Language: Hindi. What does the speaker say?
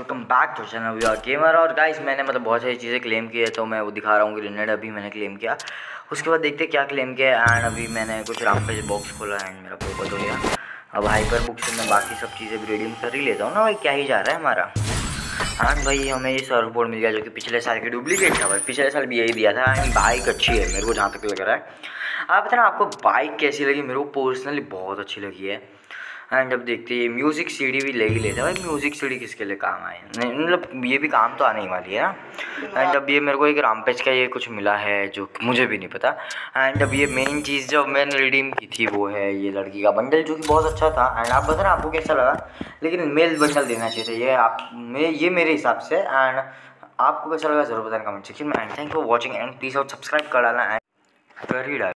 Welcome back to channel we are gamer और गाइस मैंने मतलब बहुत सारी चीज़ें क्लेम की है तो मैं वो दिखा रहा हूँ ग्रेनेड अभी मैंने क्लेम किया। उसके बाद देखते क्या क्लेम किया एंड अभी मैंने कुछ रामपेज बॉक्स खोला एंड मेरा फोकस हो गया अब हाइपर बुक से मैं बाकी सब चीज़ें भी रेडीम कर ही लेता हूँ ना भाई, क्या ही जा रहा है हमारा। हाँ भाई, हमें ये सर्फ बोर्ड मिल गया जो कि पिछले साल की डुप्लीकेट था भाई। पिछले साल भी यही दिया था एंड बाइक अच्छी है, मेरे को जहाँ तक लग रहा है। आप बताना, आपको बाइक कैसी लगी? मेरे को पर्सनली बहुत अच्छी लगी है। एंड अब देखते हैं म्यूज़िक सीडी भी ले ही लेते हैं। भाई म्यूज़िक सीडी किसके लिए काम आए नहीं मतलब ये भी काम तो आने ही वाली है ना? एंड अब ये मेरे को एक रामपेज का ये कुछ मिला है जो मुझे भी नहीं पता। एंड अब ये मेन चीज़ जो मैंने रिडीम की थी वो है ये लड़की का बंडल जो कि बहुत अच्छा था। एंड आप बताना, आपको कैसा लगा? लेकिन मेल बंडल देना चाहिए ये आप ये मेरे हिसाब से। एंड आपको कैसा लगा, ज़रूर बताना कमेंट सेक्शन में। And thank for watching and please और सब्सक्राइब कर डालना। एंड कर ही